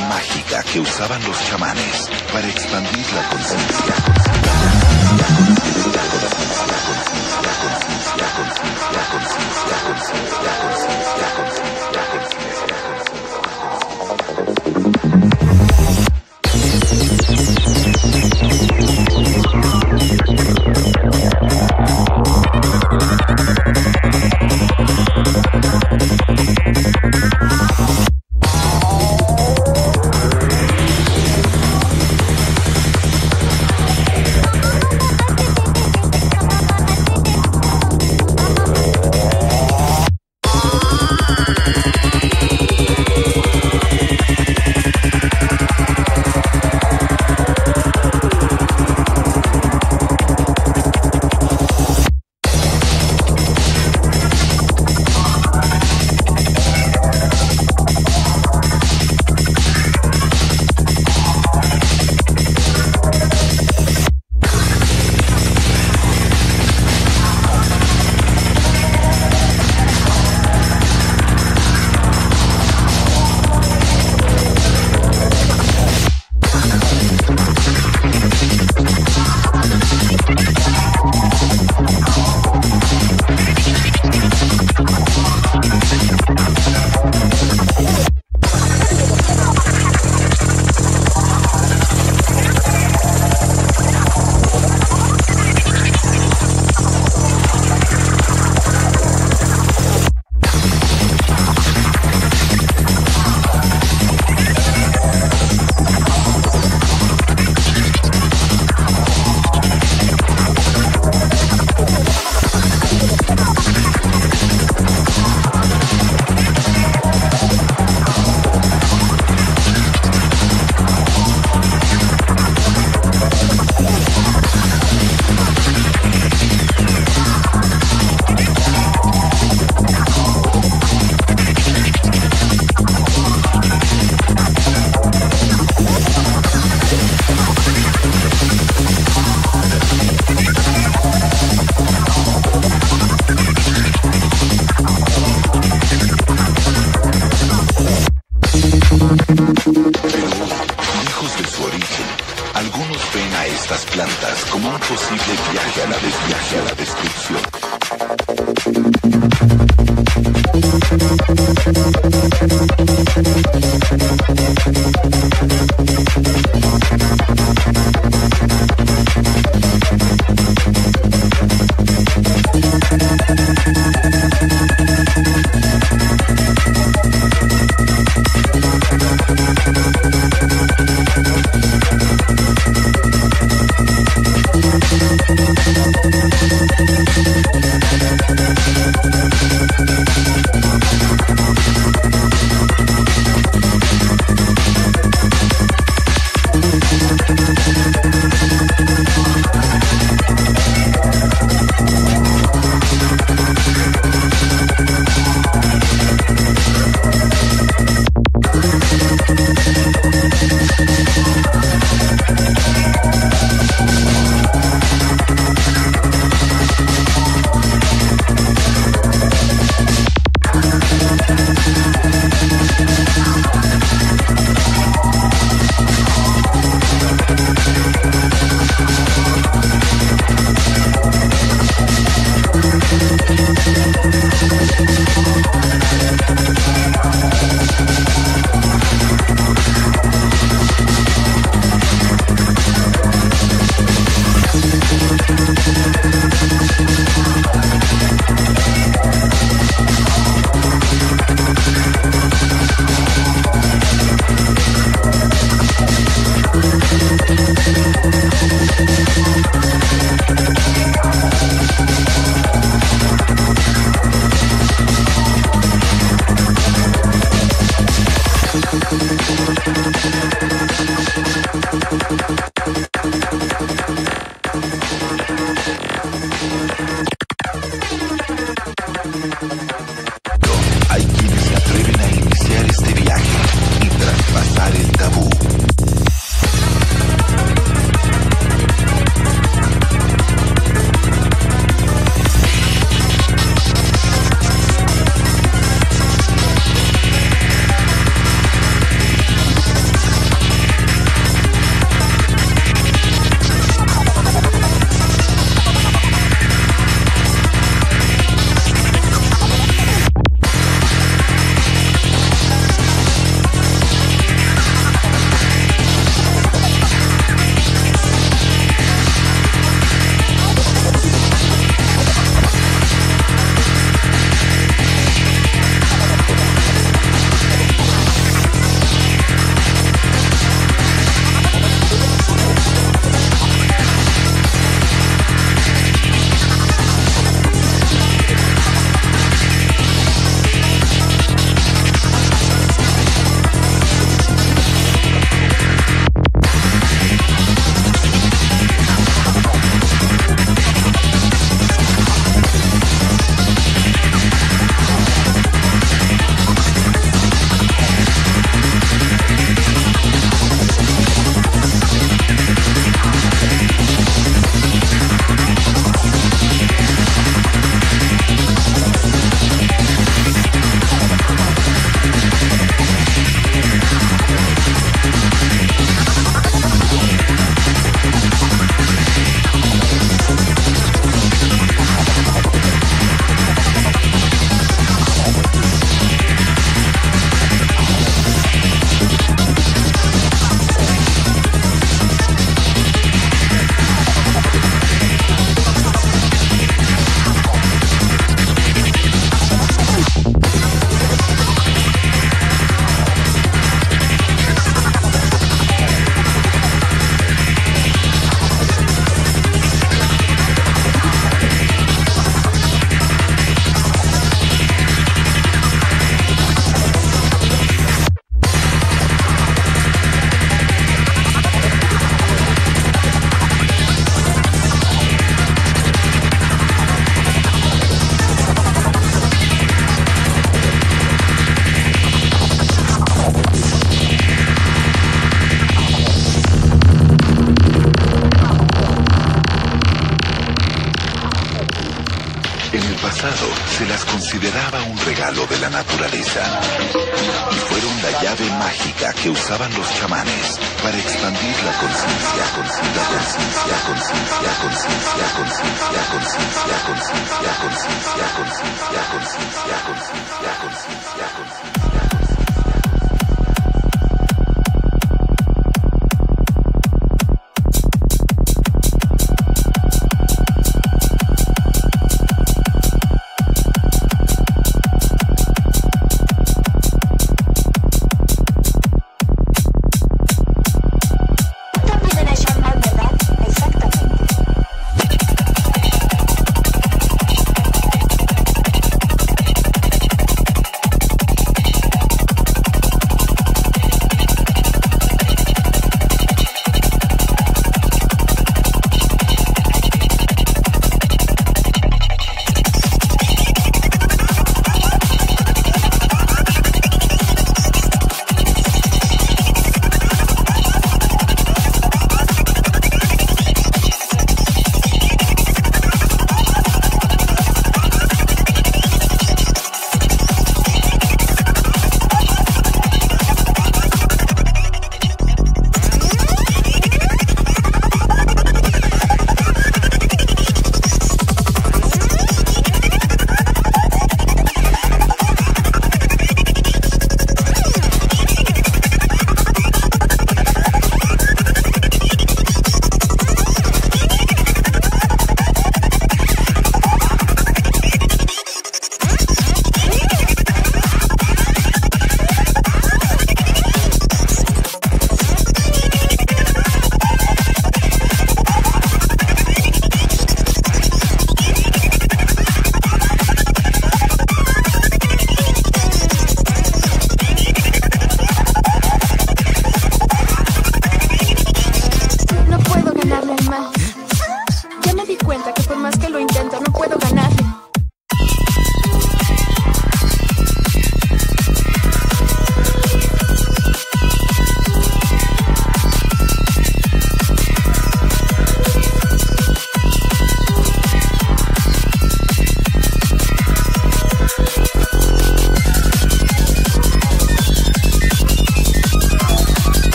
mágica que usaban los chamanes para expandir la conciencia.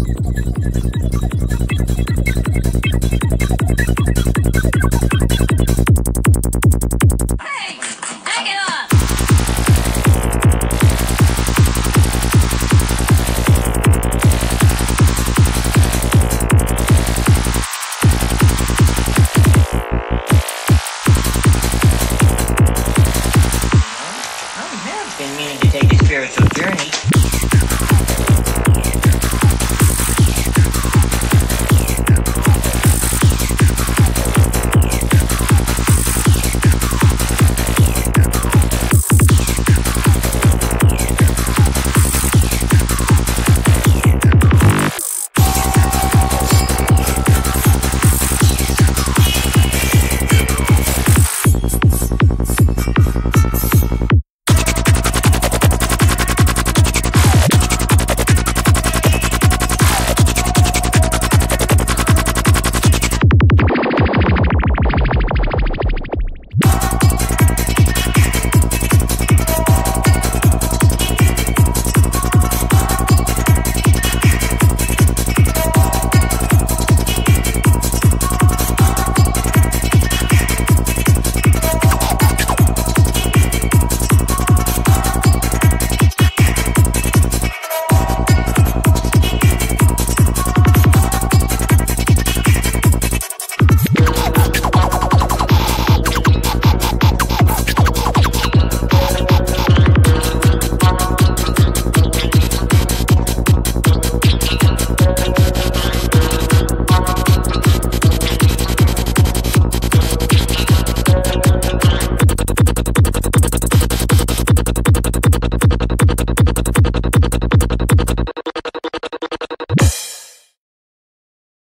なるほど。